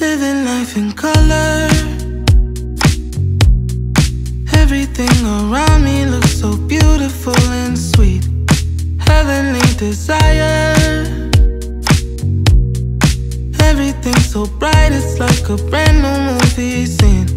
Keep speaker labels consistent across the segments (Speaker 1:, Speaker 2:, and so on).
Speaker 1: life in color. Everything around me looks so beautiful and sweet. Heavenly desire. Everything so bright, it's like a brand new movie scene.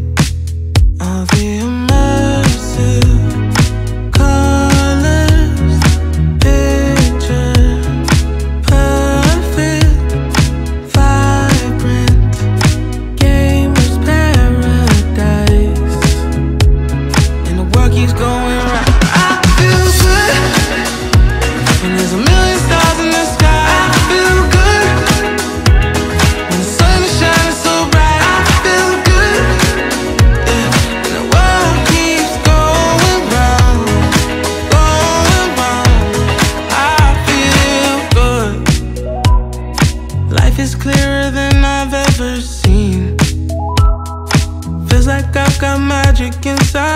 Speaker 1: Is clearer than I've ever seen. Feels like I've got magic inside